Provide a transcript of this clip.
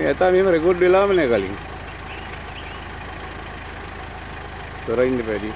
මේ ඇතා මෙහෙම රෙකෝඩ් වෙලාම නෑ කලින්. තොර ඉන්න බැරි.